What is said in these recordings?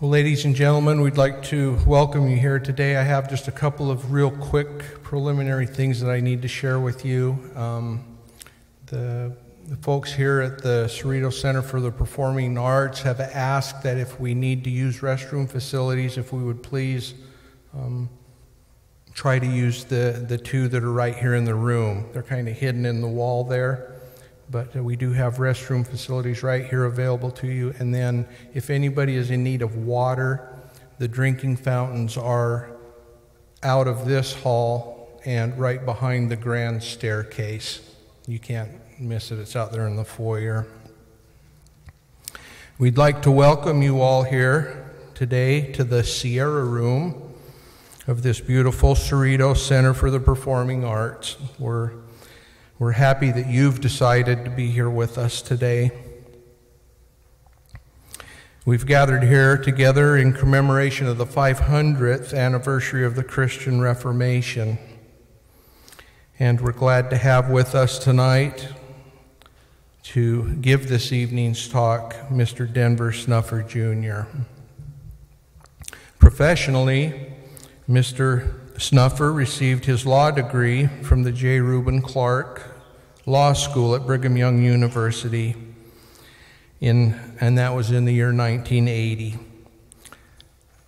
Well, ladies and gentlemen, we'd like to welcome you here today. I have just a couple of real quick preliminary things that I need to share with you. Um, the, the, folks here at the Cerritos Center for the Performing Arts have asked that if we need to use restroom facilities, if we would please um, try to use the, the two that are right here in the room. They're kind of hidden in the wall there but we do have restroom facilities right here available to you. And then, if anybody is in need of water, the drinking fountains are out of this hall and right behind the grand staircase. You can't miss it, it's out there in the foyer. We'd like to welcome you all here today to the Sierra Room of this beautiful Cerritos Center for the Performing Arts. We're we're happy that you've decided to be here with us today. We've gathered here together in commemoration of the 500th anniversary of the Christian Reformation. And we're glad to have with us tonight to give this evening's talk Mr. Denver Snuffer Jr. Professionally, Mr. Snuffer received his law degree from the J. Reuben Clark Law School at Brigham Young University, in, and that was in the year 1980.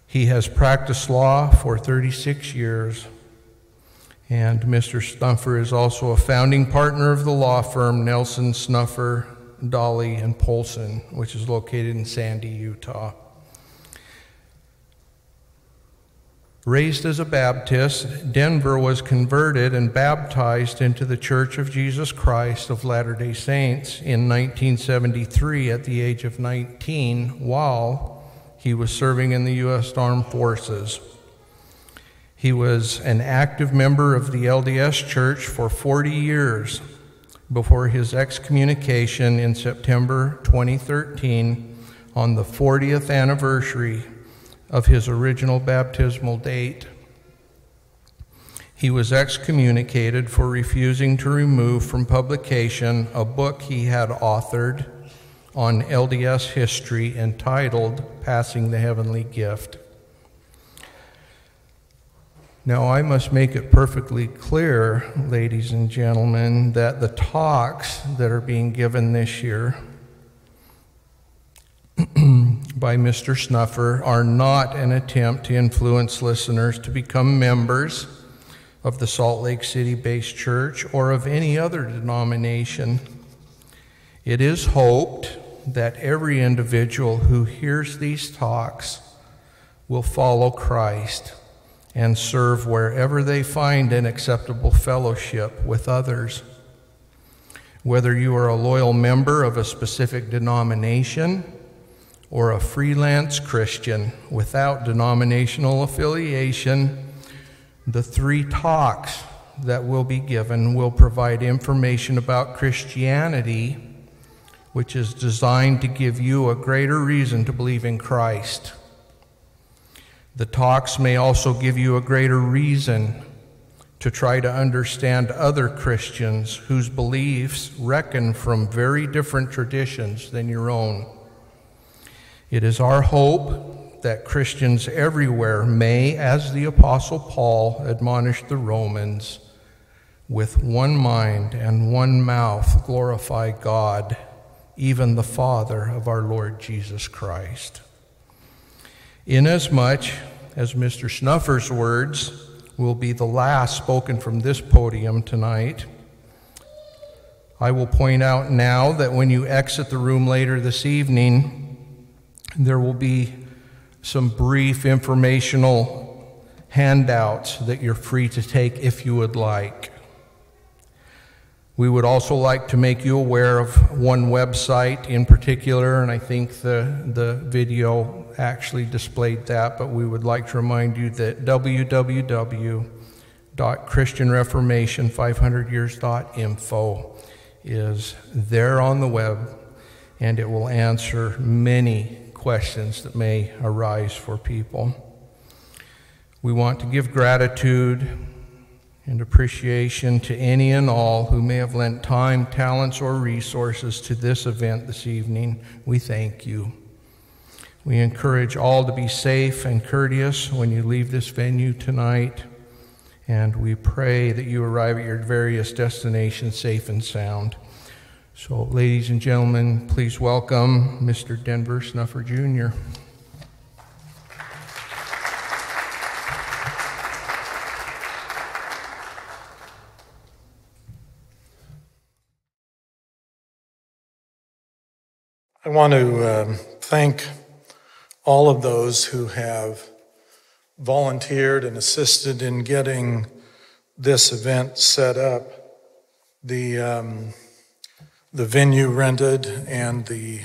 He has practiced law for 36 years, and Mr. Snuffer is also a founding partner of the law firm Nelson Snuffer, Dahle, and Poulsen, which is located in Sandy, Utah. Raised as a Baptist, Denver was converted and baptized into the Church of Jesus Christ of Latter day Saints in 1973 at the age of 19 while he was serving in the U.S. Armed Forces. He was an active member of the LDS Church for 40 years before his excommunication in September 2013 on the 40th anniversary of his original baptismal date. He was excommunicated for refusing to remove from publication a book he had authored on LDS history entitled Passing the Heavenly Gift. Now, I must make it perfectly clear, ladies and gentlemen, that the talks that are being given this year by Mr. Snuffer are not an attempt to influence listeners to become members of the Salt Lake City based church or of any other denomination. It is hoped that every individual who hears these talks will follow Christ and serve wherever they find an acceptable fellowship with others. Whether you are a loyal member of a specific denomination, or a freelance Christian without denominational affiliation, the three talks that will be given will provide information about Christianity, which is designed to give you a greater reason to believe in Christ. The talks may also give you a greater reason to try to understand other Christians whose beliefs reckon from very different traditions than your own. It is our hope that Christians everywhere may, as the Apostle Paul admonished the Romans, with one mind and one mouth glorify God, even the Father of our Lord Jesus Christ. Inasmuch as Mr. Snuffer's words will be the last spoken from this podium tonight, I will point out now that when you exit the room later this evening, there will be some brief informational handouts that you're free to take if you would like. We would also like to make you aware of one website in particular, and I think the, the video actually displayed that, but we would like to remind you that www.christianreformation500years.info is there on the web, and it will answer many questions that may arise for people. We want to give gratitude and appreciation to any and all who may have lent time, talents, or resources to this event this evening. We thank you. We encourage all to be safe and courteous when you leave this venue tonight. And we pray that you arrive at your various destinations safe and sound. So, ladies and gentlemen, please welcome Mr. Denver Snuffer Jr. I want to uh, thank all of those who have volunteered and assisted in getting this event set up. The, um, the venue rented and the,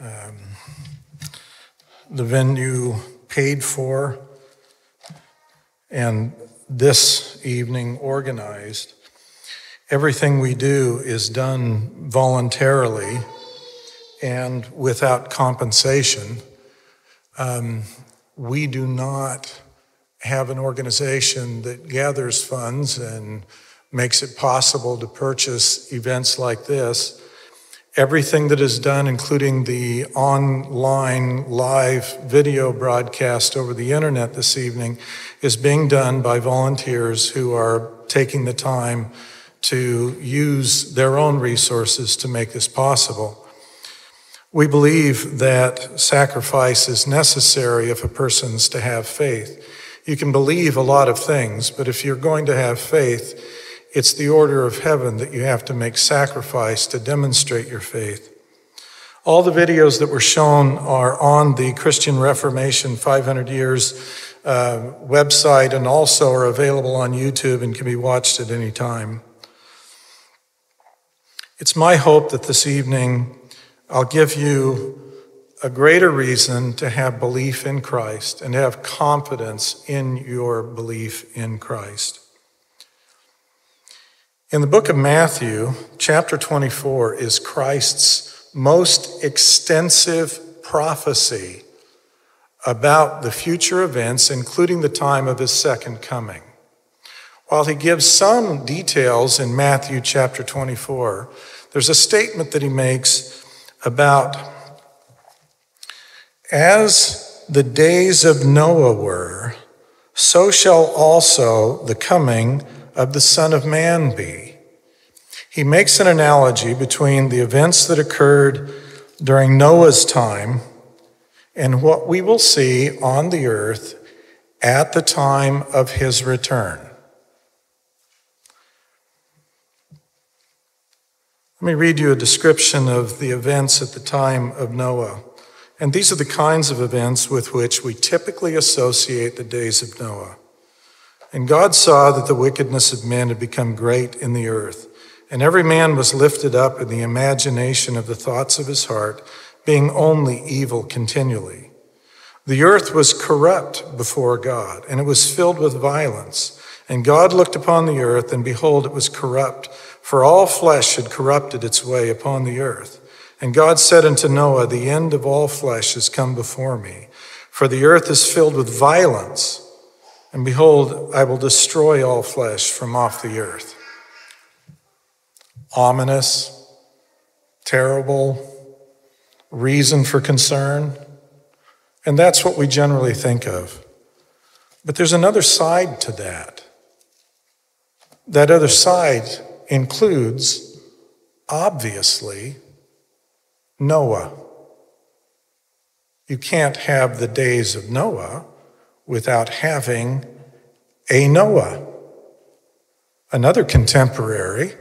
um, the venue paid for, and this evening organized. Everything we do is done voluntarily and without compensation. Um, we do not have an organization that gathers funds and makes it possible to purchase events like this. Everything that is done, including the online live video broadcast over the internet this evening, is being done by volunteers who are taking the time to use their own resources to make this possible. We believe that sacrifice is necessary if a person's to have faith. You can believe a lot of things, but if you're going to have faith, it's the order of heaven that you have to make sacrifice to demonstrate your faith. All the videos that were shown are on the Christian Reformation 500 Years uh, website and also are available on YouTube and can be watched at any time. It's my hope that this evening I'll give you a greater reason to have belief in Christ and have confidence in your belief in Christ. In the book of Matthew, chapter 24 is Christ's most extensive prophecy about the future events, including the time of his second coming. While he gives some details in Matthew chapter 24, there's a statement that he makes about as the days of Noah were, so shall also the coming of the Son of Man be. He makes an analogy between the events that occurred during Noah's time and what we will see on the earth at the time of his return. Let me read you a description of the events at the time of Noah. And these are the kinds of events with which we typically associate the days of Noah. And God saw that the wickedness of men had become great in the earth, and every man was lifted up in the imagination of the thoughts of his heart, being only evil continually. The earth was corrupt before God, and it was filled with violence. And God looked upon the earth, and behold, it was corrupt for all flesh had corrupted its way upon the earth. And God said unto Noah, The end of all flesh is come before me, for the earth is filled with violence. And behold, I will destroy all flesh from off the earth. Ominous, terrible, reason for concern. And that's what we generally think of. But there's another side to that. That other side includes, obviously, Noah. You can't have the days of Noah without having a Noah. Another contemporary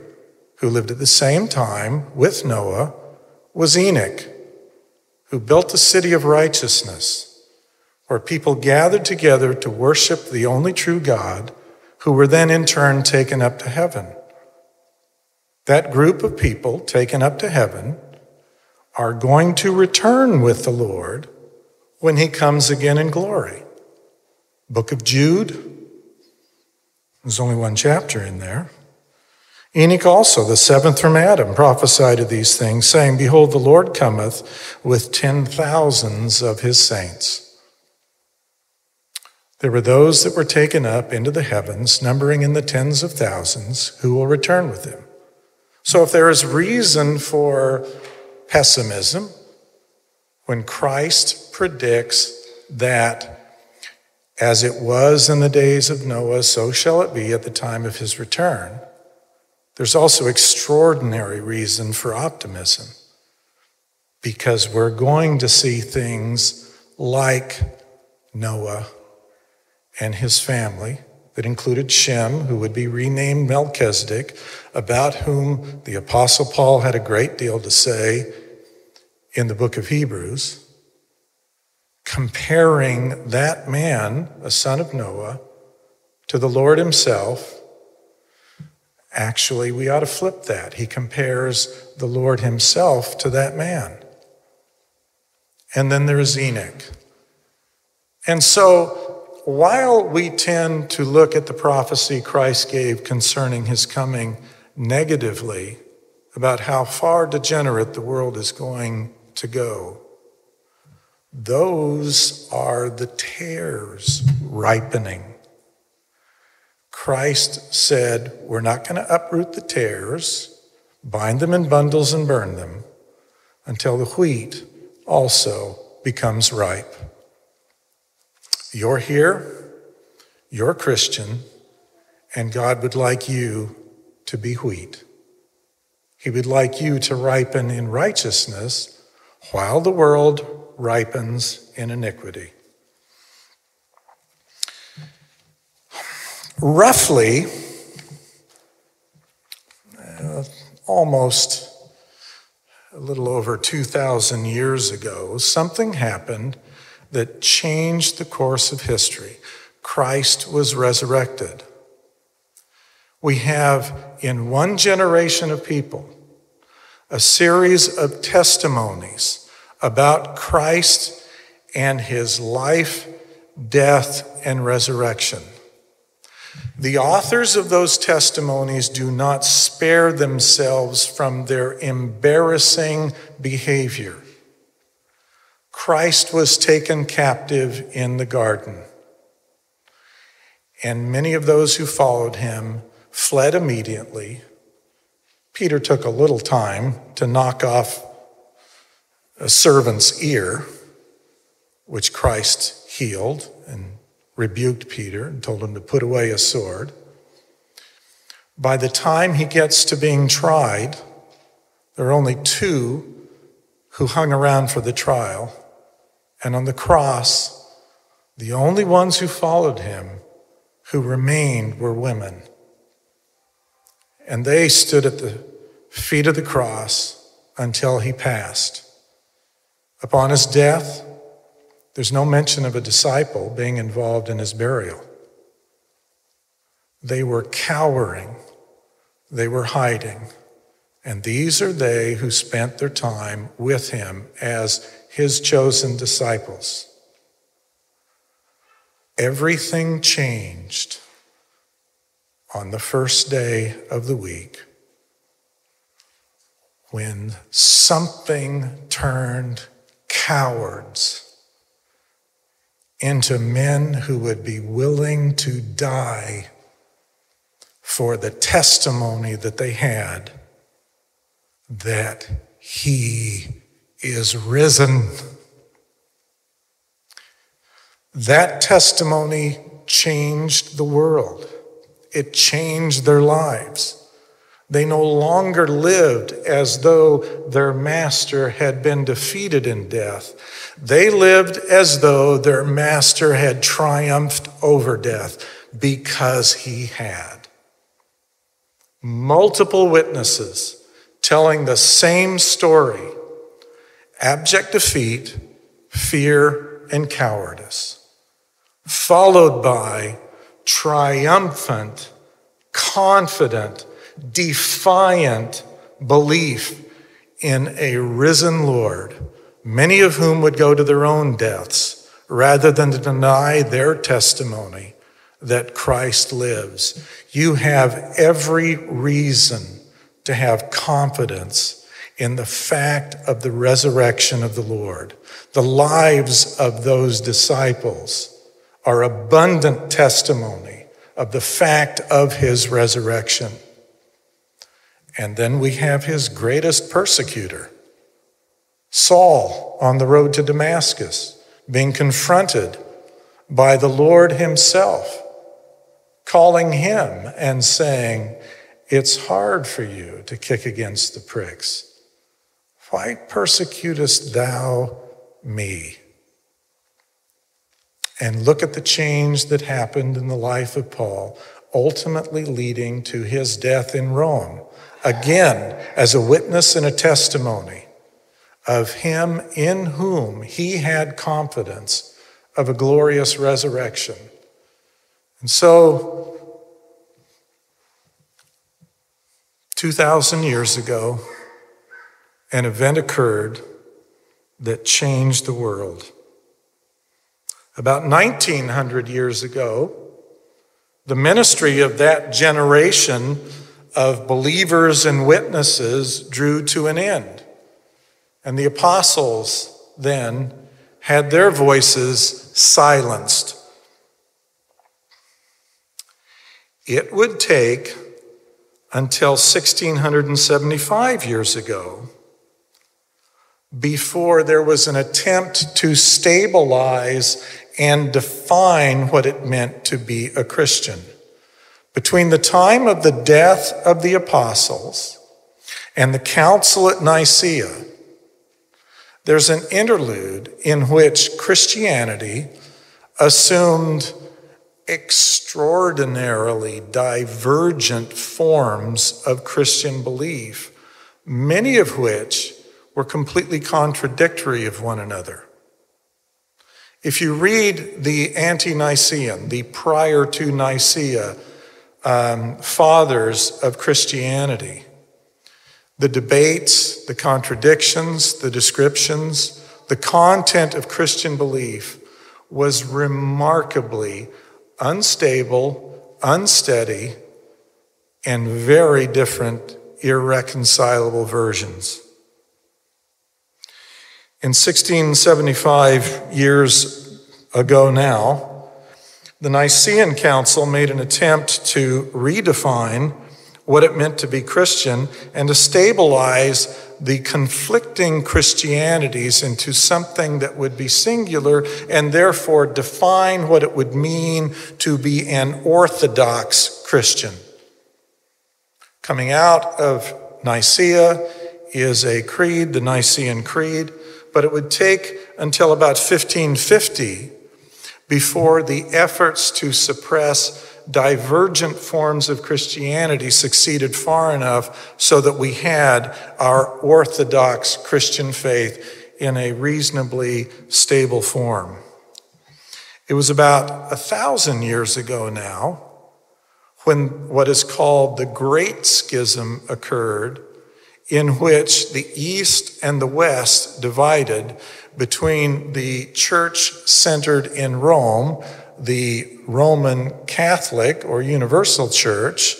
who lived at the same time with Noah was Enoch, who built the city of righteousness, where people gathered together to worship the only true God, who were then in turn taken up to heaven. That group of people taken up to heaven are going to return with the Lord when he comes again in glory. Book of Jude, there's only one chapter in there. Enoch also, the seventh from Adam, prophesied of these things, saying, Behold, the Lord cometh with ten thousands of his saints. There were those that were taken up into the heavens, numbering in the tens of thousands, who will return with him. So if there is reason for pessimism when Christ predicts that as it was in the days of Noah, so shall it be at the time of his return, there's also extraordinary reason for optimism because we're going to see things like Noah and his family that included Shem, who would be renamed Melchizedek, about whom the Apostle Paul had a great deal to say in the book of Hebrews, comparing that man, a son of Noah, to the Lord himself. Actually, we ought to flip that. He compares the Lord himself to that man. And then there's Enoch. And so while we tend to look at the prophecy Christ gave concerning his coming negatively about how far degenerate the world is going to go, those are the tares ripening. Christ said, We're not going to uproot the tares, bind them in bundles and burn them until the wheat also becomes ripe. You're here, you're Christian, and God would like you to be wheat. He would like you to ripen in righteousness while the world ripens in iniquity. Roughly, uh, almost a little over 2,000 years ago, something happened that changed the course of history. Christ was resurrected. We have in one generation of people a series of testimonies about Christ and his life, death, and resurrection. The authors of those testimonies do not spare themselves from their embarrassing behavior. Christ was taken captive in the garden. And many of those who followed him fled immediately. Peter took a little time to knock off a servant's ear, which Christ healed and rebuked Peter and told him to put away his sword. By the time he gets to being tried, there are only two who hung around for the trial and on the cross, the only ones who followed him, who remained, were women. And they stood at the feet of the cross until he passed. Upon his death, there's no mention of a disciple being involved in his burial. They were cowering, they were hiding. And these are they who spent their time with him as his chosen disciples. Everything changed on the first day of the week when something turned cowards into men who would be willing to die for the testimony that they had that he is risen. That testimony changed the world. It changed their lives. They no longer lived as though their master had been defeated in death. They lived as though their master had triumphed over death because he had. Multiple witnesses telling the same story abject defeat, fear, and cowardice, followed by triumphant, confident, defiant belief in a risen Lord, many of whom would go to their own deaths rather than to deny their testimony that Christ lives. You have every reason to have confidence in the fact of the resurrection of the Lord. The lives of those disciples are abundant testimony of the fact of his resurrection. And then we have his greatest persecutor, Saul on the road to Damascus, being confronted by the Lord Himself, calling him and saying, It's hard for you to kick against the pricks. Why persecutest thou me? And look at the change that happened in the life of Paul, ultimately leading to his death in Rome. Again, as a witness and a testimony of him in whom he had confidence of a glorious resurrection. And so, 2,000 years ago, an event occurred that changed the world. About 1900 years ago, the ministry of that generation of believers and witnesses drew to an end. And the apostles then had their voices silenced. It would take until 1675 years ago before there was an attempt to stabilize and define what it meant to be a Christian. Between the time of the death of the apostles and the council at Nicaea, there's an interlude in which Christianity assumed extraordinarily divergent forms of Christian belief, many of which were completely contradictory of one another. If you read the Ante Nicene, the prior to Nicaea um, fathers of Christianity, the debates, the contradictions, the descriptions, the content of Christian belief was remarkably unstable, unsteady, and very different, irreconcilable versions. In 1675, years ago now, the Nicene Council made an attempt to redefine what it meant to be Christian and to stabilize the conflicting Christianities into something that would be singular and therefore define what it would mean to be an Orthodox Christian. Coming out of Nicaea is a creed, the Nicene Creed but it would take until about 1550 before the efforts to suppress divergent forms of Christianity succeeded far enough so that we had our Orthodox Christian faith in a reasonably stable form. It was about a thousand years ago now when what is called the Great Schism occurred in which the East and the West divided between the church centered in Rome, the Roman Catholic or Universal Church,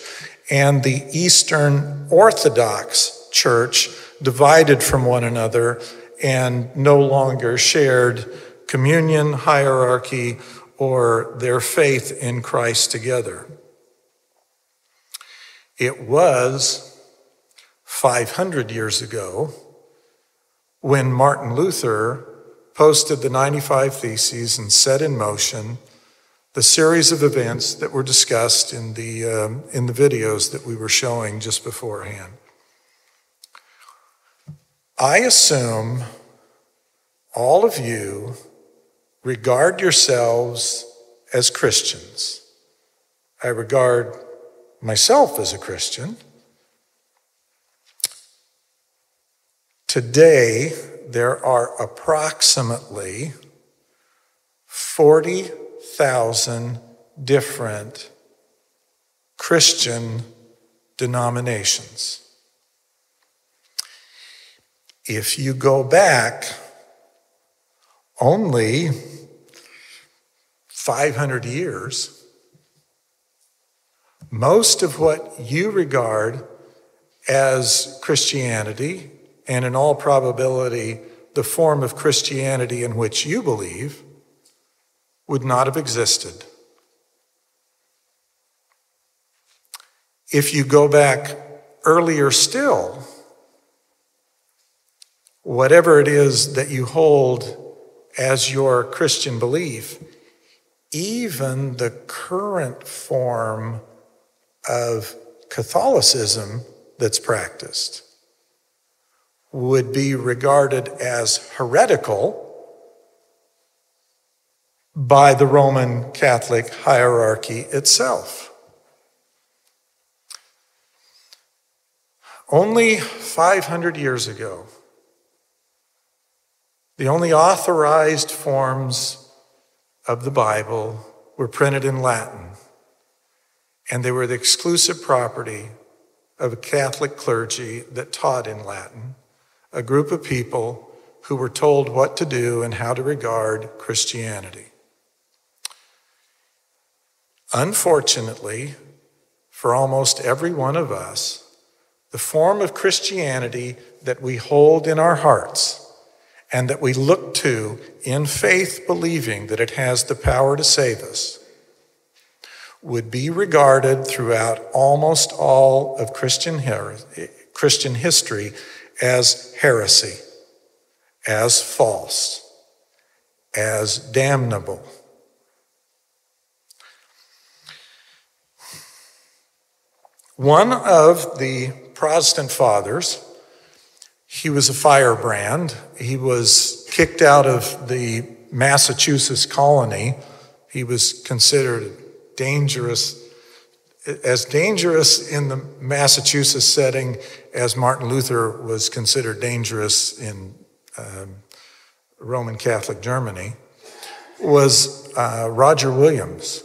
and the Eastern Orthodox Church divided from one another and no longer shared communion, hierarchy, or their faith in Christ together. It was 500 years ago when Martin Luther posted the 95 Theses and set in motion the series of events that were discussed in the, um, in the videos that we were showing just beforehand. I assume all of you regard yourselves as Christians. I regard myself as a Christian. Today, there are approximately 40,000 different Christian denominations. If you go back only 500 years, most of what you regard as Christianity and in all probability, the form of Christianity in which you believe would not have existed. If you go back earlier still, whatever it is that you hold as your Christian belief, even the current form of Catholicism that's practiced would be regarded as heretical by the Roman Catholic hierarchy itself. Only 500 years ago, the only authorized forms of the Bible were printed in Latin, and they were the exclusive property of a Catholic clergy that taught in Latin, a group of people who were told what to do and how to regard Christianity. Unfortunately, for almost every one of us, the form of Christianity that we hold in our hearts and that we look to in faith, believing that it has the power to save us, would be regarded throughout almost all of Christian, history as heresy, as false, as damnable. One of the Protestant fathers, he was a firebrand. He was kicked out of the Massachusetts colony. He was considered dangerous, as dangerous in the Massachusetts setting as Martin Luther was considered dangerous in um, Roman Catholic Germany, was uh, Roger Williams.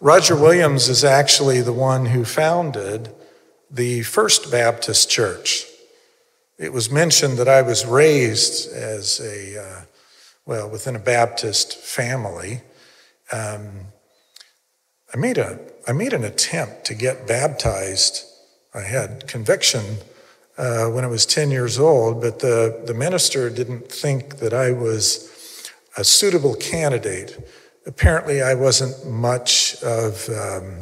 Roger Williams is actually the one who founded the First Baptist Church. It was mentioned that I was raised as a, uh, well, within a Baptist family. Um, I made a, I made an attempt to get baptized. I had conviction uh, when I was 10 years old, but the, the minister didn't think that I was a suitable candidate apparently I wasn't much of um,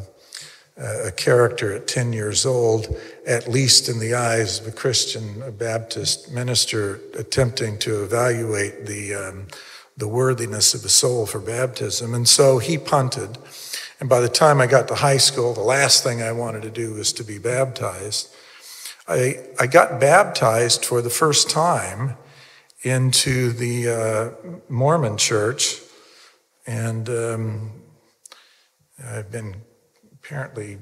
a character at 10 years old, at least in the eyes of a Christian a Baptist minister attempting to evaluate the, um, the worthiness of a soul for baptism. And so he punted. And by the time I got to high school, the last thing I wanted to do was to be baptized. I, I got baptized for the first time into the uh, Mormon church and um, I've been apparently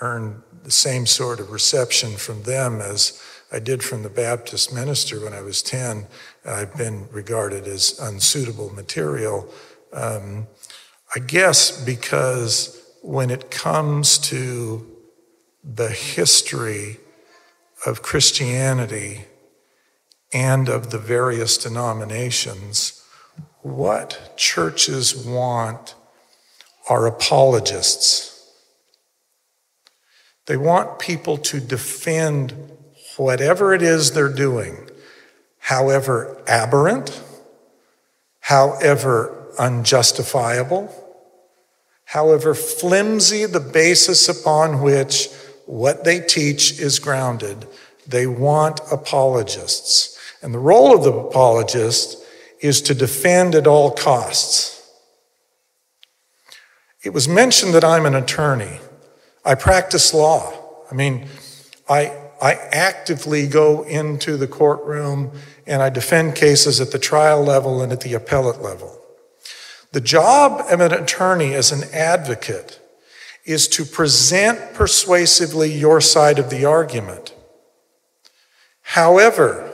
earned the same sort of reception from them as I did from the Baptist minister when I was 10. I've been regarded as unsuitable material. Um, I guess because when it comes to the history of Christianity and of the various denominations, what churches want are apologists. They want people to defend whatever it is they're doing, however aberrant, however unjustifiable, however flimsy the basis upon which what they teach is grounded. They want apologists. And the role of the apologist is to defend at all costs. It was mentioned that I'm an attorney. I practice law. I mean, I, I actively go into the courtroom and I defend cases at the trial level and at the appellate level. The job of an attorney as an advocate is to present persuasively your side of the argument. However,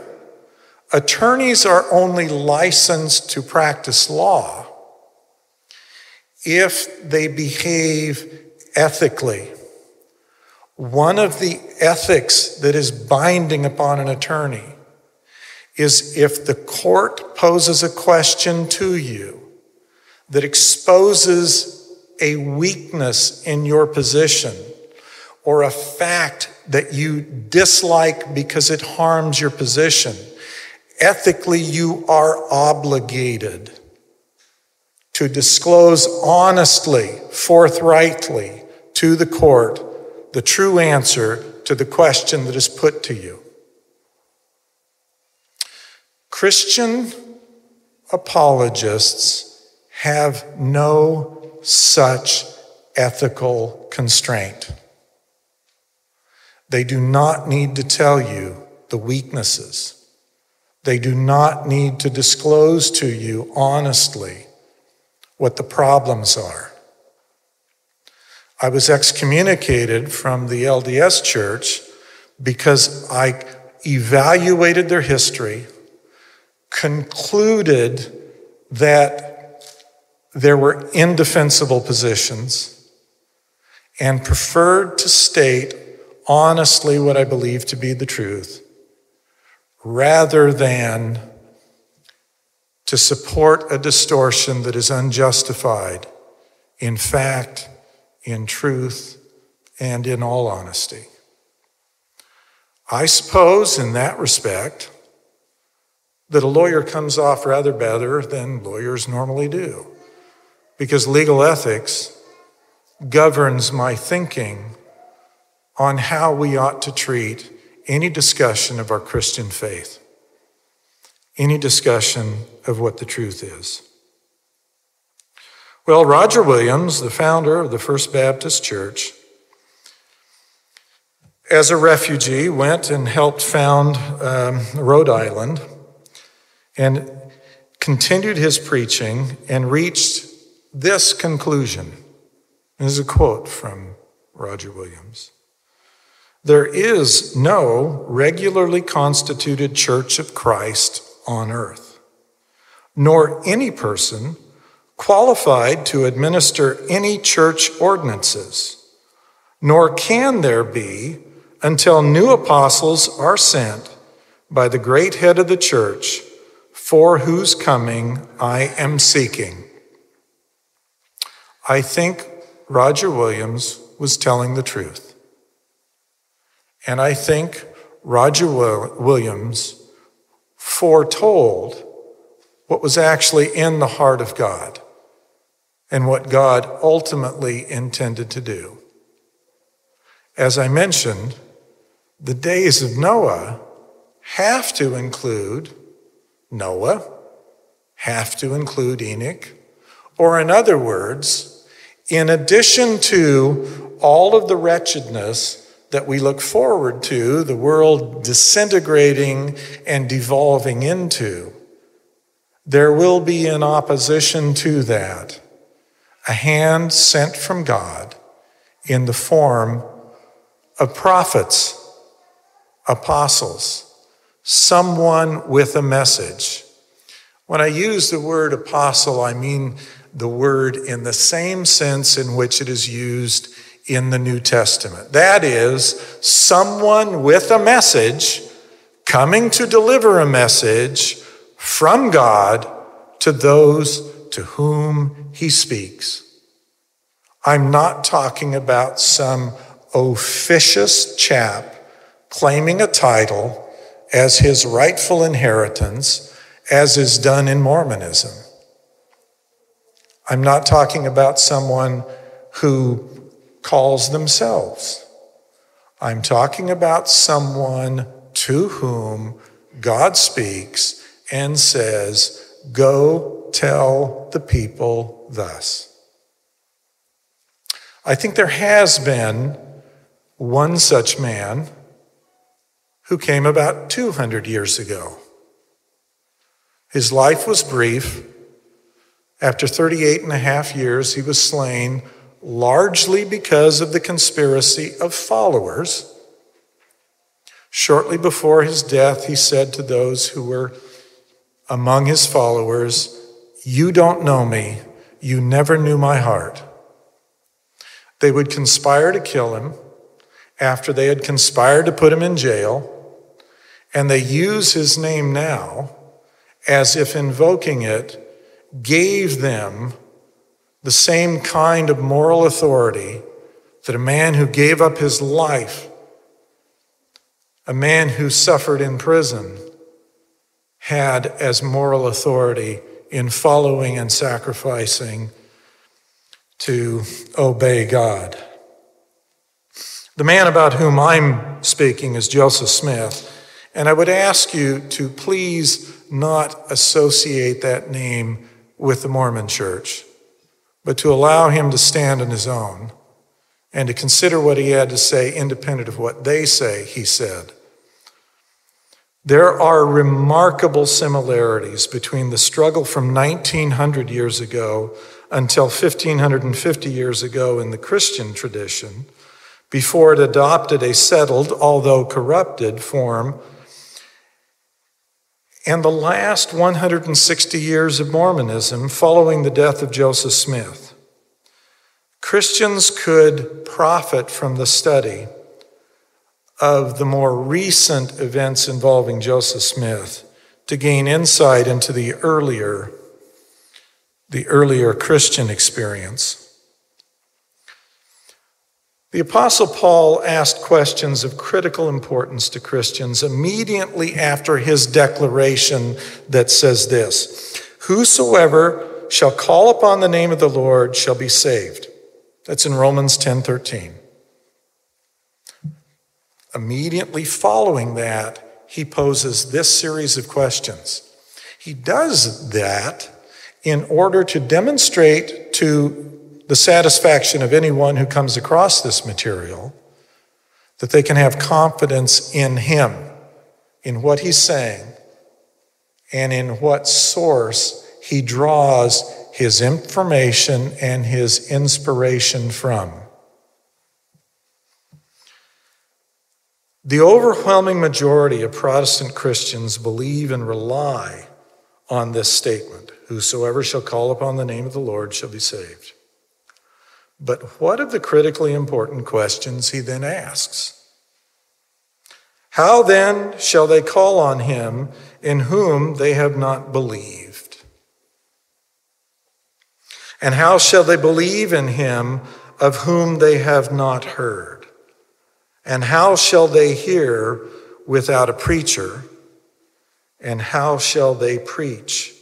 Attorneys are only licensed to practice law if they behave ethically. One of the ethics that is binding upon an attorney is if the court poses a question to you that exposes a weakness in your position or a fact that you dislike because it harms your position ethically you are obligated to disclose honestly, forthrightly to the court the true answer to the question that is put to you. Christian apologists have no such ethical constraint. They do not need to tell you the weaknesses. They do not need to disclose to you honestly what the problems are. I was excommunicated from the LDS church because I evaluated their history, concluded that there were indefensible positions, and preferred to state honestly what I believe to be the truth rather than to support a distortion that is unjustified in fact, in truth, and in all honesty. I suppose, in that respect, that a lawyer comes off rather better than lawyers normally do, because legal ethics governs my thinking on how we ought to treat any discussion of our Christian faith, any discussion of what the truth is. Well, Roger Williams, the founder of the First Baptist Church, as a refugee, went and helped found um, Rhode Island and continued his preaching and reached this conclusion. This is a quote from Roger Williams. There is no regularly constituted church of Christ on earth, nor any person qualified to administer any church ordinances, nor can there be until new apostles are sent by the great head of the church, for whose coming I am seeking. I think Roger Williams was telling the truth. And I think Roger Williams foretold what was actually in the heart of God and what God ultimately intended to do. As I mentioned, the days of Noah have to include Noah, have to include Enoch, or in other words, in addition to all of the wretchedness that we look forward to, the world disintegrating and devolving into, there will be in opposition to that a hand sent from God in the form of prophets, apostles, someone with a message. When I use the word apostle, I mean the word in the same sense in which it is used in the New Testament. That is, someone with a message coming to deliver a message from God to those to whom he speaks. I'm not talking about some officious chap claiming a title as his rightful inheritance, as is done in Mormonism. I'm not talking about someone who calls themselves. I'm talking about someone to whom God speaks and says, Go tell the people thus. I think there has been one such man who came about 200 years ago. His life was brief. After 38 and a half years, he was slain largely because of the conspiracy of followers. Shortly before his death, he said to those who were among his followers, You don't know me, you never knew my heart. They would conspire to kill him after they had conspired to put him in jail, and they use his name now as if invoking it gave them the same kind of moral authority that a man who gave up his life, a man who suffered in prison, had as moral authority in following and sacrificing to obey God. The man about whom I'm speaking is Joseph Smith, and I would ask you to please not associate that name with the Mormon church, but to allow him to stand on his own and to consider what he had to say independent of what they say he said. There are remarkable similarities between the struggle from 1900 years ago until 1550 years ago in the Christian tradition, before it adopted a settled, although corrupted, form, and the last 160 years of Mormonism following the death of Joseph Smith. Christians could profit from the study of the more recent events involving Joseph Smith to gain insight into the earlier the earlier Christian experience. The Apostle Paul asked questions of critical importance to Christians immediately after his declaration that says this Whosoever shall call upon the name of the Lord shall be saved. That's in Romans 10 13. Immediately following that, he poses this series of questions. He does that in order to demonstrate to the satisfaction of anyone who comes across this material that they can have confidence in him, in what he's saying, and in what source he draws his information and his inspiration from. The overwhelming majority of Protestant Christians believe and rely on this statement Whosoever shall call upon the name of the Lord shall be saved. But what of the critically important questions he then asks? How then shall they call on him in whom they have not believed? And how shall they believe in him of whom they have not heard? And how shall they hear without a preacher? And how shall they preach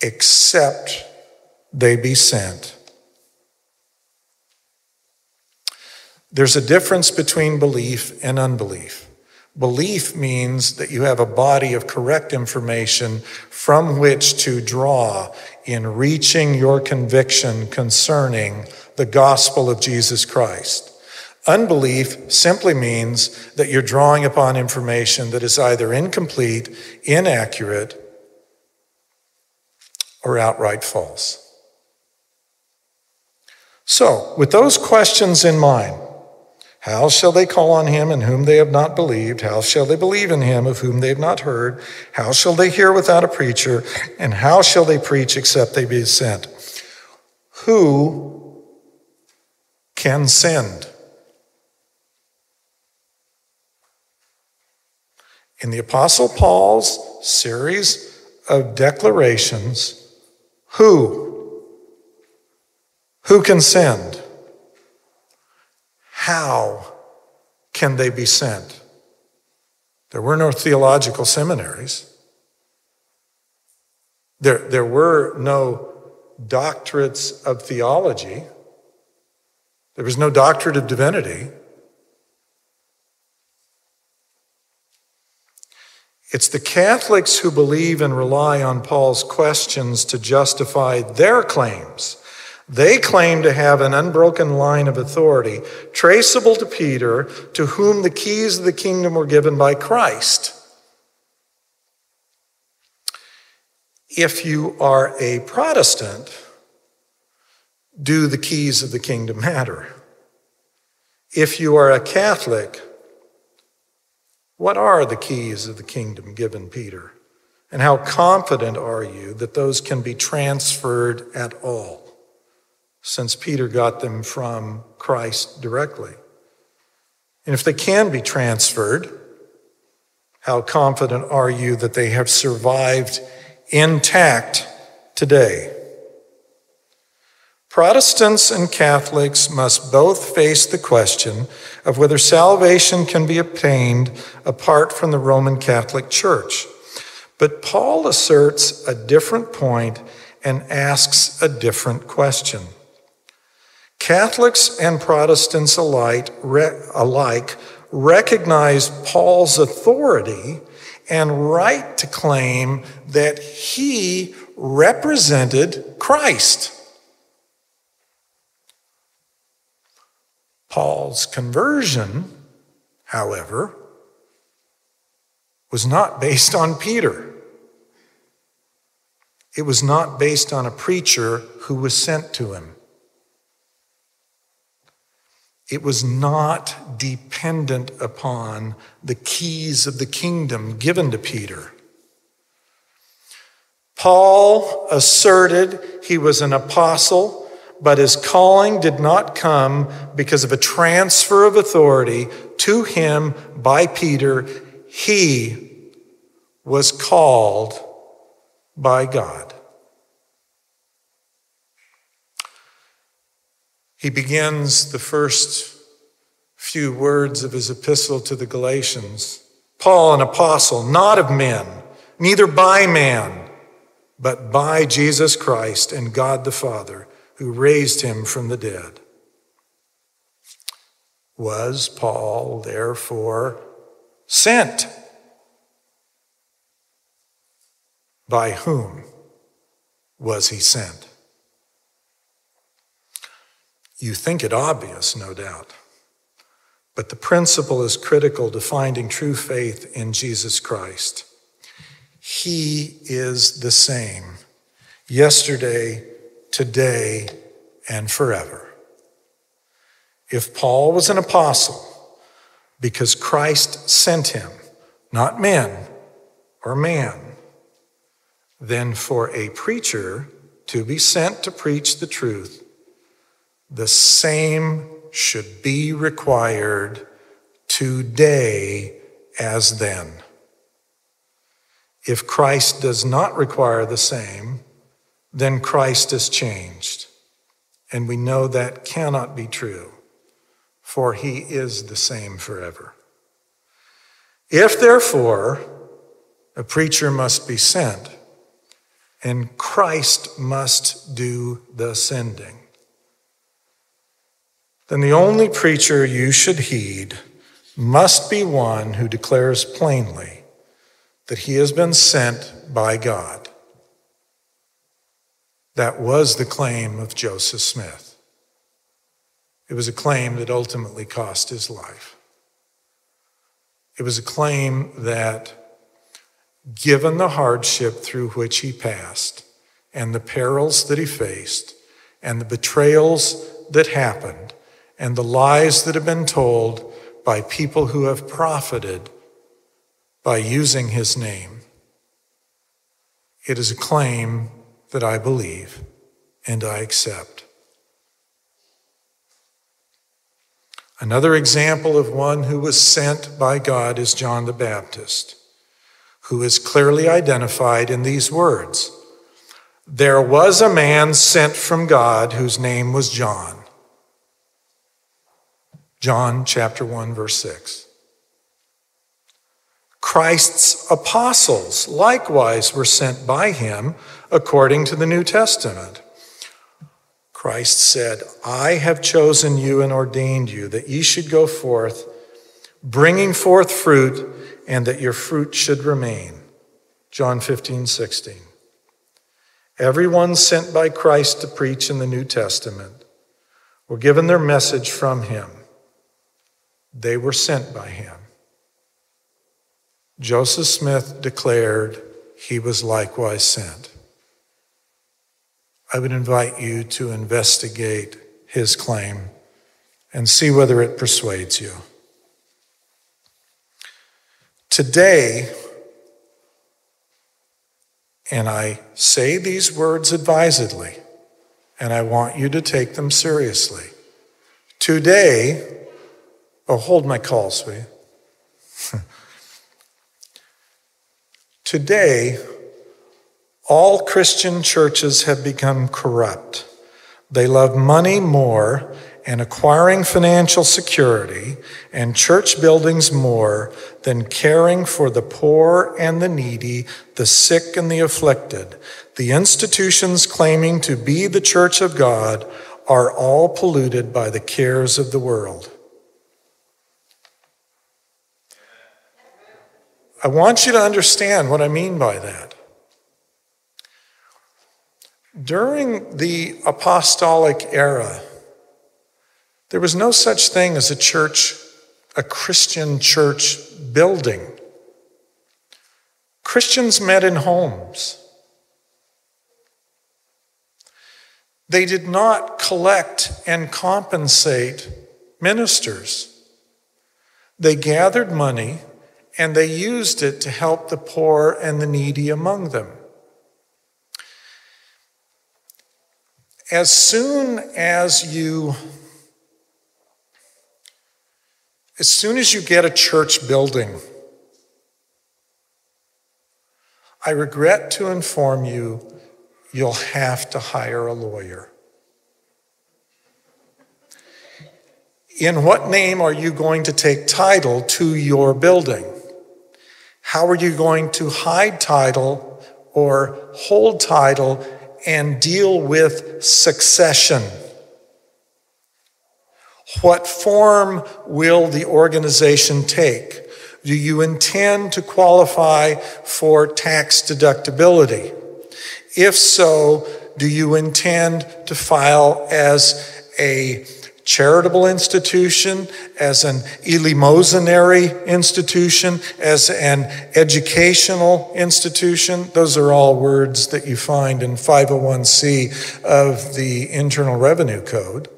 except they be sent? There's a difference between belief and unbelief. Belief means that you have a body of correct information from which to draw in reaching your conviction concerning the gospel of Jesus Christ. Unbelief simply means that you're drawing upon information that is either incomplete, inaccurate, or outright false. So, with those questions in mind, how shall they call on him in whom they have not believed? How shall they believe in him of whom they have not heard? How shall they hear without a preacher? And how shall they preach except they be sent? Who can send? In the Apostle Paul's series of declarations, who? Who can send? How can they be sent? There were no theological seminaries. There, there were no doctorates of theology. There was no doctorate of divinity. It's the Catholics who believe and rely on Paul's questions to justify their claims. They claim to have an unbroken line of authority traceable to Peter, to whom the keys of the kingdom were given by Christ. If you are a Protestant, do the keys of the kingdom matter? If you are a Catholic, what are the keys of the kingdom given Peter? And how confident are you that those can be transferred at all? Since Peter got them from Christ directly. And if they can be transferred, how confident are you that they have survived intact today? Protestants and Catholics must both face the question of whether salvation can be obtained apart from the Roman Catholic Church. But Paul asserts a different point and asks a different question. Catholics and Protestants alike, alike recognize Paul's authority and right to claim that he represented Christ. Paul's conversion, however, was not based on Peter. It was not based on a preacher who was sent to him. It was not dependent upon the keys of the kingdom given to Peter. Paul asserted he was an apostle, but his calling did not come because of a transfer of authority to him by Peter. He was called by God. He begins the first few words of his epistle to the Galatians Paul, an apostle, not of men, neither by man, but by Jesus Christ and God the Father, who raised him from the dead. Was Paul therefore sent? By whom was he sent? You think it obvious, no doubt. But the principle is critical to finding true faith in Jesus Christ. He is the same yesterday, today, and forever. If Paul was an apostle because Christ sent him, not men or man, then for a preacher to be sent to preach the truth the same should be required today as then. If Christ does not require the same, then Christ has changed. And we know that cannot be true, for he is the same forever. If, therefore, a preacher must be sent, and Christ must do the sending, then the only preacher you should heed must be one who declares plainly that he has been sent by God. That was the claim of Joseph Smith. It was a claim that ultimately cost his life. It was a claim that, given the hardship through which he passed, and the perils that he faced, and the betrayals that happened, and the lies that have been told by people who have profited by using his name. It is a claim that I believe and I accept. Another example of one who was sent by God is John the Baptist, who is clearly identified in these words There was a man sent from God whose name was John. John chapter 1, verse 6. Christ's apostles likewise were sent by him according to the New Testament. Christ said, I have chosen you and ordained you that ye should go forth, bringing forth fruit, and that your fruit should remain. John 15, 16. Everyone sent by Christ to preach in the New Testament were given their message from him. They were sent by him. Joseph Smith declared he was likewise sent. I would invite you to investigate his claim and see whether it persuades you. Today, and I say these words advisedly, and I want you to take them seriously. Today, Oh, hold my calls, will you? Today, all Christian churches have become corrupt. They love money more and acquiring financial security and church buildings more than caring for the poor and the needy, the sick and the afflicted. The institutions claiming to be the church of God are all polluted by the cares of the world. I want you to understand what I mean by that. During the apostolic era, there was no such thing as a church, a Christian church building. Christians met in homes. They did not collect and compensate ministers. They gathered money and they used it to help the poor and the needy among them. As soon as you as soon as you get a church building, I regret to inform you, you'll have to hire a lawyer. In what name are you going to take title to your building? How are you going to hide title or hold title and deal with succession? What form will the organization take? Do you intend to qualify for tax deductibility? If so, do you intend to file as a charitable institution, as an eleemosynary institution, as an educational institution. Those are all words that you find in 501c of the Internal Revenue Code.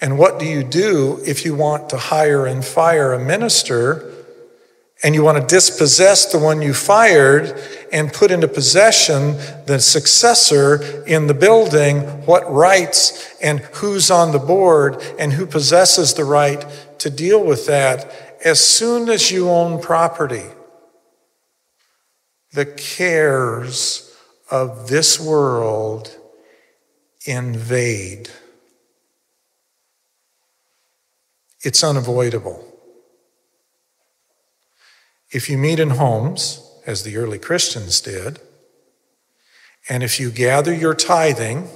And what do you do if you want to hire and fire a minister and you want to dispossess the one you fired and put into possession the successor in the building, what rights and who's on the board and who possesses the right to deal with that as soon as you own property. The cares of this world invade. It's unavoidable. If you meet in homes, as the early Christians did, and if you gather your tithing,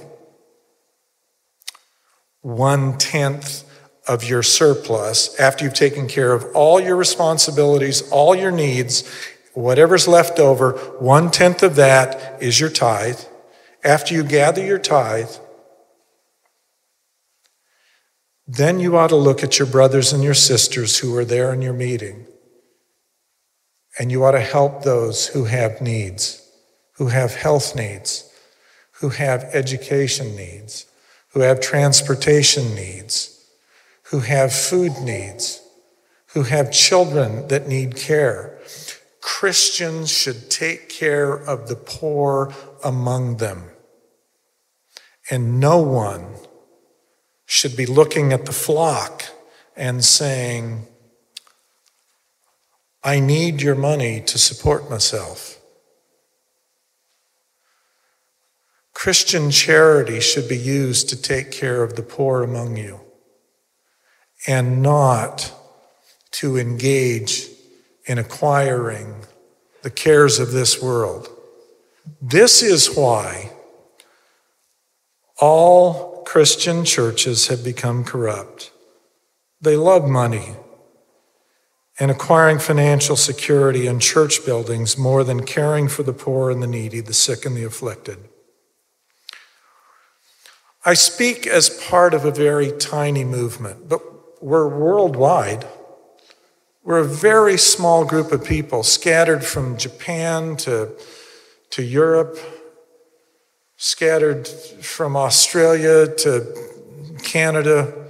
one tenth of your surplus, after you've taken care of all your responsibilities, all your needs, whatever's left over, one tenth of that is your tithe. After you gather your tithe, then you ought to look at your brothers and your sisters who are there in your meeting and you ought to help those who have needs, who have health needs, who have education needs, who have transportation needs, who have food needs, who have children that need care. Christians should take care of the poor among them. And no one should be looking at the flock and saying, I need your money to support myself. Christian charity should be used to take care of the poor among you and not to engage in acquiring the cares of this world. This is why all Christian churches have become corrupt. They love money and acquiring financial security in church buildings more than caring for the poor and the needy, the sick and the afflicted. I speak as part of a very tiny movement, but we're worldwide. We're a very small group of people scattered from Japan to, to Europe, scattered from Australia to Canada.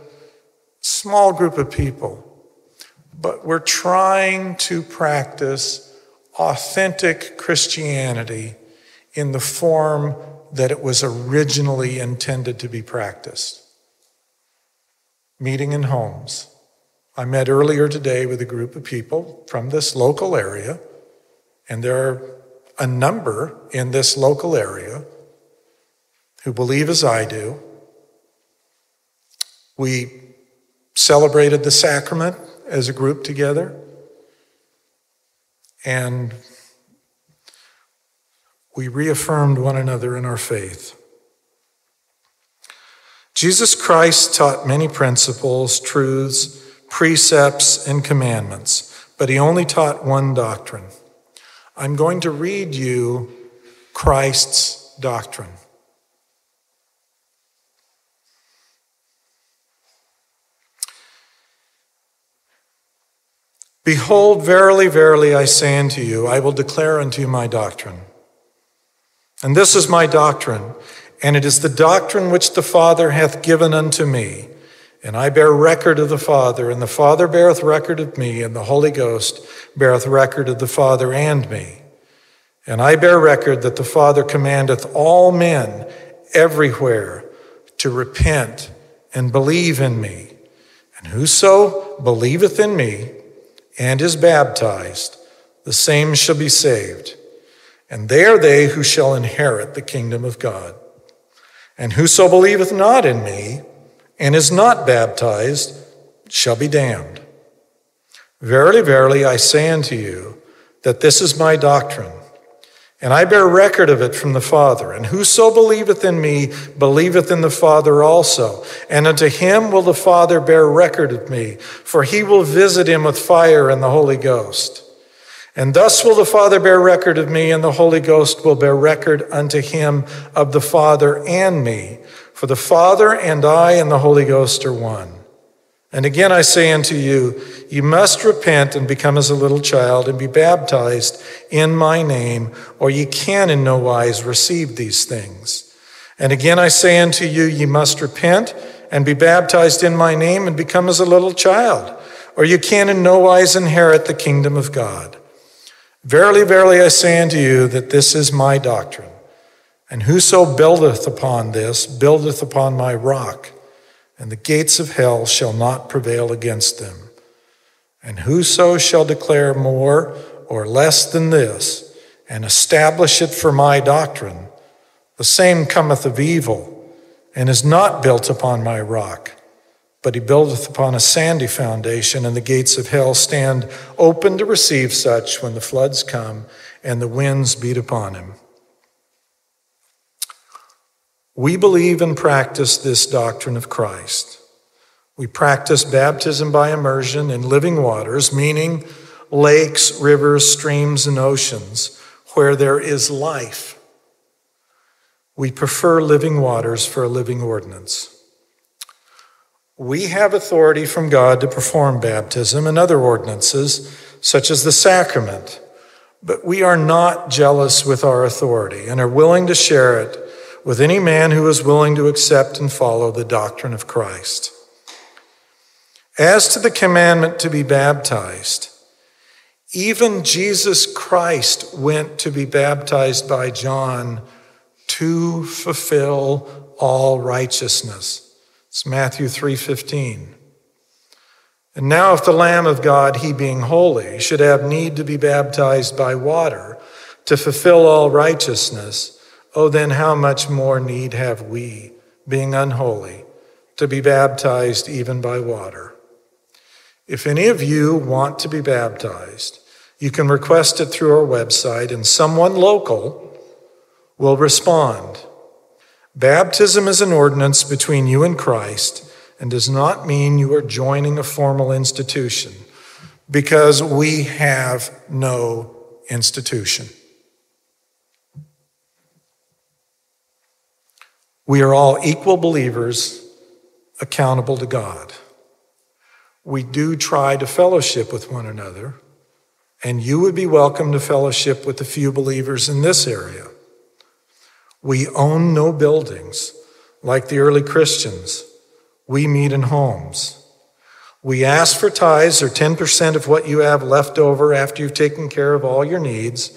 Small group of people but we're trying to practice authentic Christianity in the form that it was originally intended to be practiced. Meeting in homes. I met earlier today with a group of people from this local area, and there are a number in this local area who believe as I do. We celebrated the sacrament as a group together. And we reaffirmed one another in our faith. Jesus Christ taught many principles, truths, precepts, and commandments, but he only taught one doctrine. I'm going to read you Christ's doctrine. Behold, verily, verily, I say unto you, I will declare unto you my doctrine. And this is my doctrine, and it is the doctrine which the Father hath given unto me. And I bear record of the Father, and the Father beareth record of me, and the Holy Ghost beareth record of the Father and me. And I bear record that the Father commandeth all men everywhere to repent and believe in me. And whoso believeth in me, and is baptized, the same shall be saved. And they are they who shall inherit the kingdom of God. And whoso believeth not in me and is not baptized shall be damned. Verily, verily, I say unto you that this is my doctrine and I bear record of it from the Father. And whoso believeth in me believeth in the Father also. And unto him will the Father bear record of me, for he will visit him with fire and the Holy Ghost. And thus will the Father bear record of me, and the Holy Ghost will bear record unto him of the Father and me. For the Father and I and the Holy Ghost are one. And again I say unto you, you must repent and become as a little child and be baptized in my name, or ye can in no wise receive these things. And again I say unto you, ye must repent and be baptized in my name and become as a little child, or you can in no wise inherit the kingdom of God. Verily, verily, I say unto you that this is my doctrine. And whoso buildeth upon this, buildeth upon my rock and the gates of hell shall not prevail against them. And whoso shall declare more or less than this, and establish it for my doctrine, the same cometh of evil, and is not built upon my rock, but he buildeth upon a sandy foundation, and the gates of hell stand open to receive such when the floods come and the winds beat upon him. We believe and practice this doctrine of Christ. We practice baptism by immersion in living waters, meaning lakes, rivers, streams, and oceans where there is life. We prefer living waters for a living ordinance. We have authority from God to perform baptism and other ordinances, such as the sacrament, but we are not jealous with our authority and are willing to share it with any man who is willing to accept and follow the doctrine of Christ. As to the commandment to be baptized, even Jesus Christ went to be baptized by John to fulfill all righteousness. It's Matthew 3:15. And now if the lamb of God, he being holy, should have need to be baptized by water to fulfill all righteousness, Oh, then how much more need have we, being unholy, to be baptized even by water? If any of you want to be baptized, you can request it through our website, and someone local will respond. Baptism is an ordinance between you and Christ and does not mean you are joining a formal institution because we have no institution. We are all equal believers accountable to God. We do try to fellowship with one another, and you would be welcome to fellowship with the few believers in this area. We own no buildings like the early Christians. We meet in homes. We ask for tithes or 10% of what you have left over after you've taken care of all your needs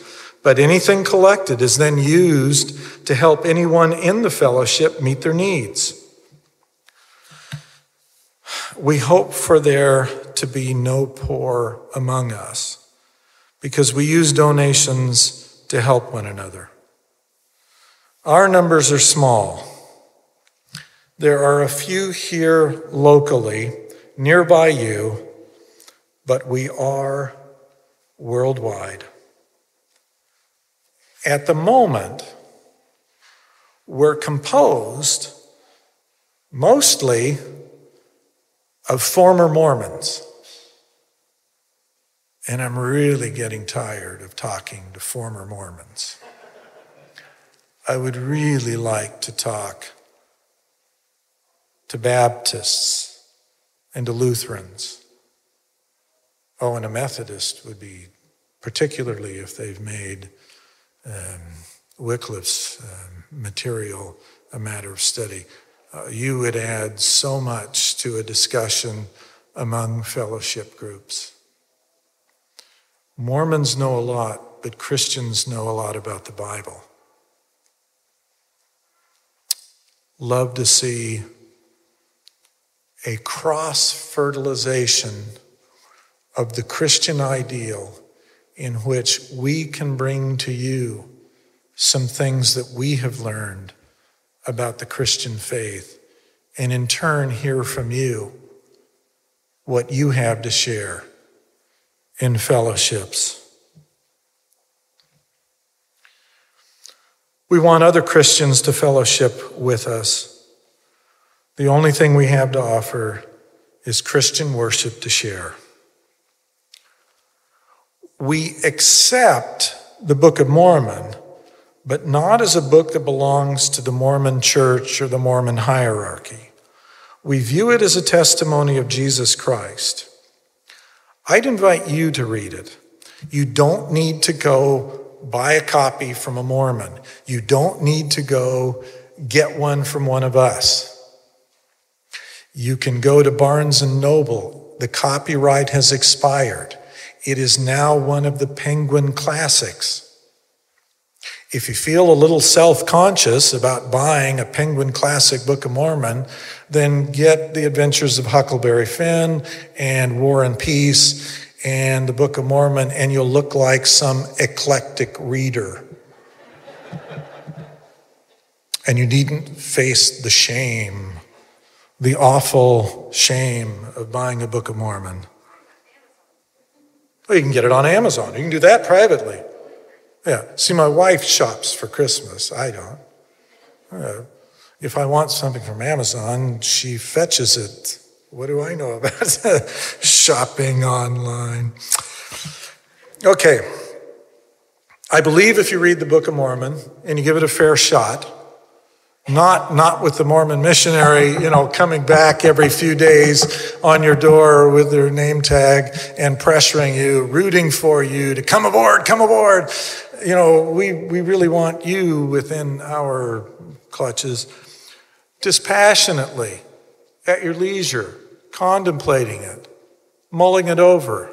but anything collected is then used to help anyone in the fellowship meet their needs. We hope for there to be no poor among us because we use donations to help one another. Our numbers are small. There are a few here locally, nearby you, but we are worldwide at the moment were composed mostly of former Mormons. And I'm really getting tired of talking to former Mormons. I would really like to talk to Baptists and to Lutherans. Oh, and a Methodist would be, particularly if they've made um, Wycliffe's um, material a matter of study. Uh, you would add so much to a discussion among fellowship groups. Mormons know a lot, but Christians know a lot about the Bible. Love to see a cross fertilization of the Christian ideal in which we can bring to you some things that we have learned about the Christian faith, and in turn hear from you what you have to share in fellowships. We want other Christians to fellowship with us. The only thing we have to offer is Christian worship to share. We accept the Book of Mormon but not as a book that belongs to the Mormon church or the Mormon hierarchy. We view it as a testimony of Jesus Christ. I'd invite you to read it. You don't need to go buy a copy from a Mormon. You don't need to go get one from one of us. You can go to Barnes and Noble. The copyright has expired. It is now one of the Penguin classics. If you feel a little self conscious about buying a Penguin Classic Book of Mormon, then get The Adventures of Huckleberry Finn and War and Peace and the Book of Mormon, and you'll look like some eclectic reader. and you needn't face the shame, the awful shame of buying a Book of Mormon. Well, you can get it on Amazon. You can do that privately. Yeah. See, my wife shops for Christmas. I don't. Uh, if I want something from Amazon, she fetches it. What do I know about shopping online? Okay. I believe if you read the Book of Mormon and you give it a fair shot, not, not with the Mormon missionary, you know, coming back every few days on your door with their name tag and pressuring you, rooting for you to come aboard, come aboard you know, we, we really want you within our clutches dispassionately, at your leisure, contemplating it, mulling it over.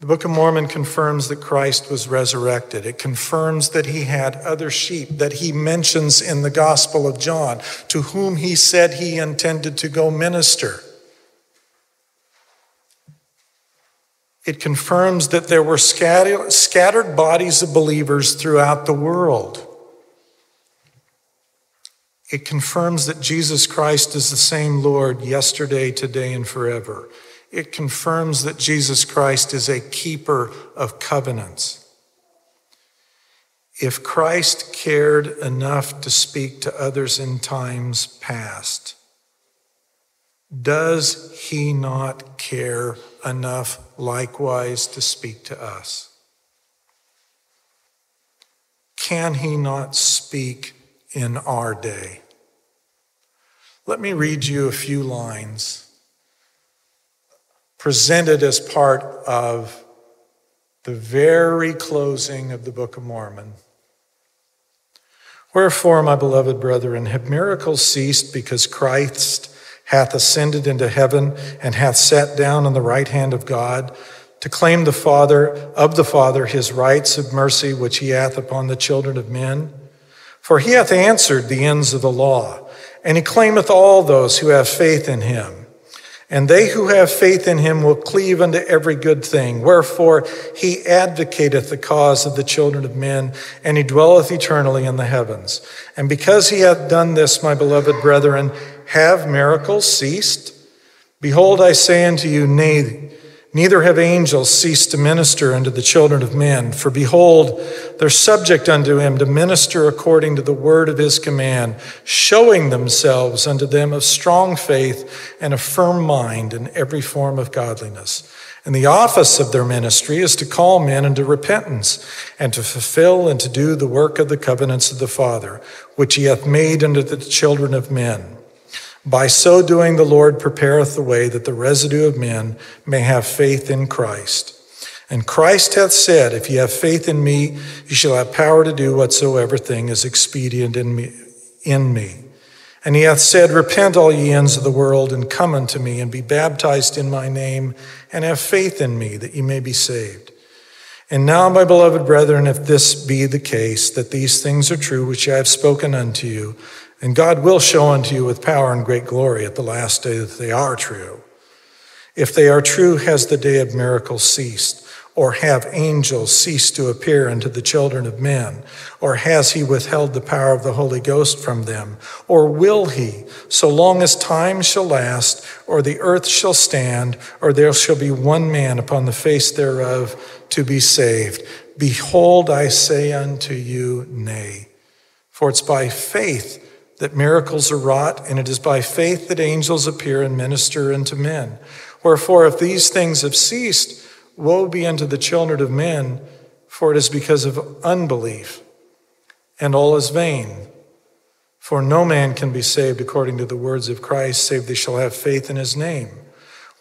The Book of Mormon confirms that Christ was resurrected. It confirms that he had other sheep that he mentions in the Gospel of John, to whom he said he intended to go minister. It confirms that there were scattered bodies of believers throughout the world. It confirms that Jesus Christ is the same Lord yesterday, today, and forever. It confirms that Jesus Christ is a keeper of covenants. If Christ cared enough to speak to others in times past, does he not care enough likewise to speak to us? Can he not speak in our day? Let me read you a few lines presented as part of the very closing of the Book of Mormon. Wherefore, my beloved brethren, have miracles ceased because Christ hath ascended into heaven and hath sat down on the right hand of God to claim the Father of the Father his rights of mercy which he hath upon the children of men. For he hath answered the ends of the law, and he claimeth all those who have faith in him. And they who have faith in him will cleave unto every good thing. Wherefore he advocateth the cause of the children of men, and he dwelleth eternally in the heavens. And because he hath done this, my beloved brethren, have miracles ceased? Behold, I say unto you, nay, neither have angels ceased to minister unto the children of men. For behold, they're subject unto him to minister according to the word of his command, showing themselves unto them of strong faith and a firm mind in every form of godliness. And the office of their ministry is to call men into repentance and to fulfill and to do the work of the covenants of the Father, which he hath made unto the children of men. By so doing, the Lord prepareth the way that the residue of men may have faith in Christ. And Christ hath said, If ye have faith in me, ye shall have power to do whatsoever thing is expedient in me. In me. And he hath said, Repent, all ye ends of the world, and come unto me, and be baptized in my name, and have faith in me, that ye may be saved. And now, my beloved brethren, if this be the case, that these things are true which I have spoken unto you, and God will show unto you with power and great glory at the last day that they are true. If they are true, has the day of miracles ceased? Or have angels ceased to appear unto the children of men? Or has he withheld the power of the Holy Ghost from them? Or will he, so long as time shall last, or the earth shall stand, or there shall be one man upon the face thereof to be saved? Behold, I say unto you, nay. For it's by faith that miracles are wrought, and it is by faith that angels appear and minister unto men. Wherefore, if these things have ceased, woe be unto the children of men, for it is because of unbelief, and all is vain. For no man can be saved according to the words of Christ, save they shall have faith in his name.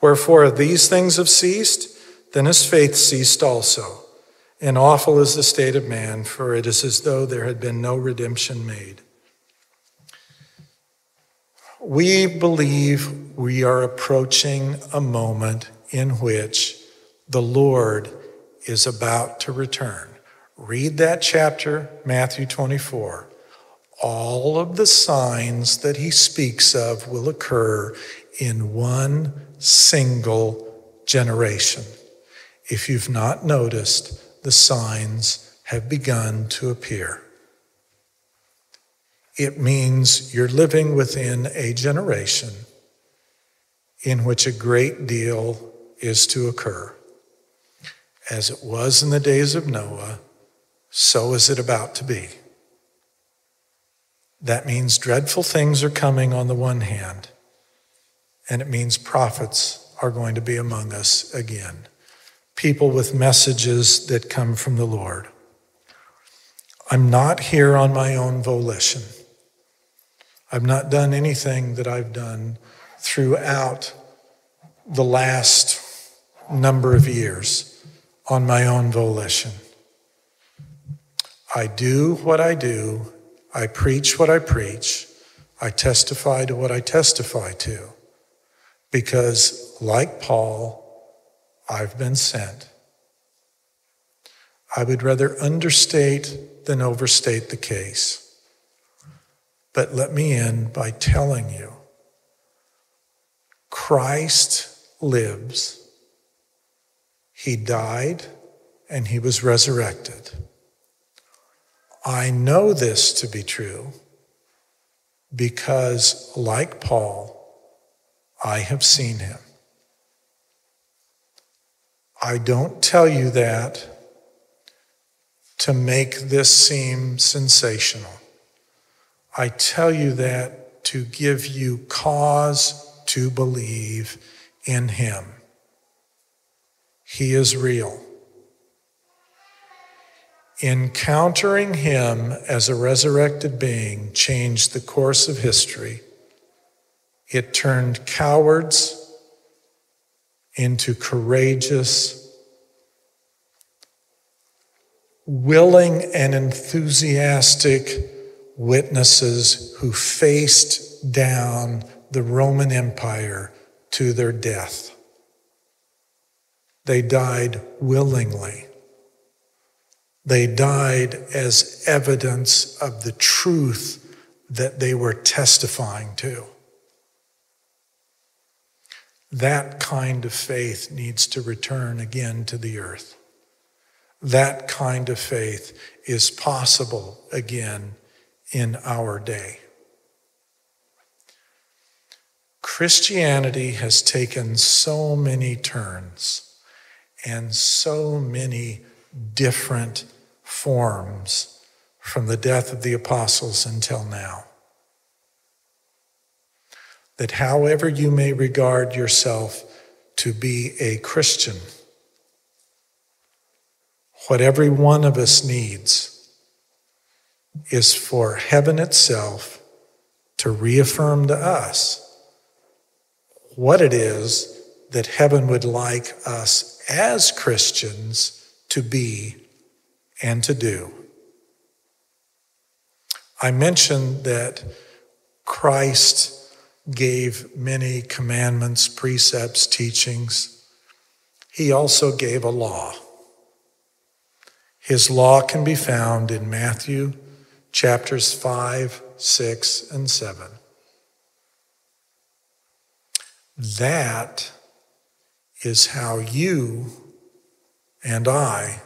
Wherefore, if these things have ceased, then his faith ceased also. And awful is the state of man, for it is as though there had been no redemption made. We believe we are approaching a moment in which the Lord is about to return. Read that chapter, Matthew 24. All of the signs that he speaks of will occur in one single generation. If you've not noticed, the signs have begun to appear. It means you're living within a generation in which a great deal is to occur. As it was in the days of Noah, so is it about to be. That means dreadful things are coming on the one hand, and it means prophets are going to be among us again. People with messages that come from the Lord. I'm not here on my own volition. I've not done anything that I've done throughout the last number of years on my own volition. I do what I do, I preach what I preach, I testify to what I testify to, because, like Paul, I've been sent. I would rather understate than overstate the case. But let me end by telling you Christ lives. He died and he was resurrected. I know this to be true because, like Paul, I have seen him. I don't tell you that to make this seem sensational. I tell you that to give you cause to believe in him. He is real. Encountering him as a resurrected being changed the course of history. It turned cowards into courageous, willing, and enthusiastic witnesses who faced down the Roman Empire to their death. They died willingly. They died as evidence of the truth that they were testifying to. That kind of faith needs to return again to the earth. That kind of faith is possible again in our day. Christianity has taken so many turns and so many different forms from the death of the apostles until now. That however you may regard yourself to be a Christian. What every one of us needs is for heaven itself to reaffirm to us what it is that heaven would like us as Christians to be and to do. I mentioned that Christ gave many commandments, precepts, teachings. He also gave a law. His law can be found in Matthew chapters 5, 6, and 7. That is how you and I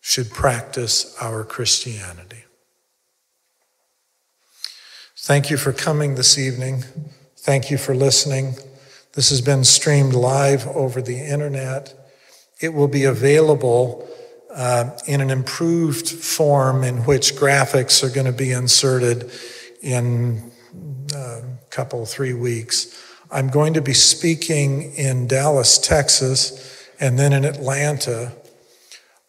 should practice our Christianity. Thank you for coming this evening. Thank you for listening. This has been streamed live over the internet. It will be available uh, in an improved form in which graphics are going to be inserted in a uh, couple, three weeks. I'm going to be speaking in Dallas, Texas, and then in Atlanta.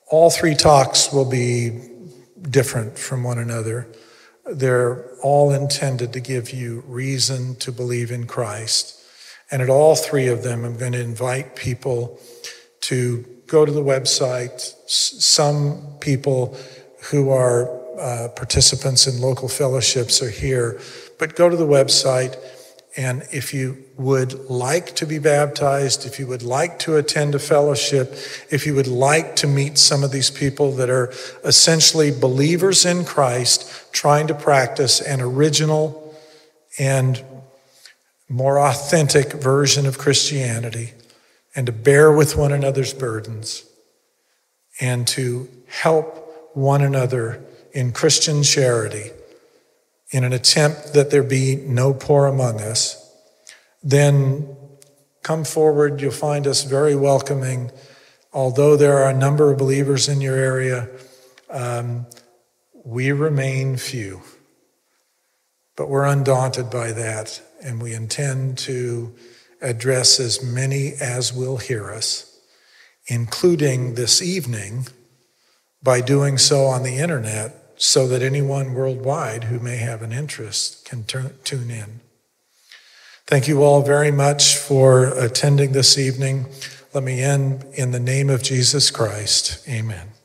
All three talks will be different from one another. They're all intended to give you reason to believe in Christ. And at all three of them, I'm going to invite people to go to the website. Some people who are uh, participants in local fellowships are here, but go to the website and if you would like to be baptized, if you would like to attend a fellowship, if you would like to meet some of these people that are essentially believers in Christ, trying to practice an original and more authentic version of Christianity, and to bear with one another's burdens, and to help one another in Christian charity in an attempt that there be no poor among us, then come forward. You'll find us very welcoming. Although there are a number of believers in your area, um, we remain few. But we're undaunted by that, and we intend to address as many as will hear us, including this evening by doing so on the internet so that anyone worldwide who may have an interest can tune in. Thank you all very much for attending this evening. Let me end in the name of Jesus Christ. Amen.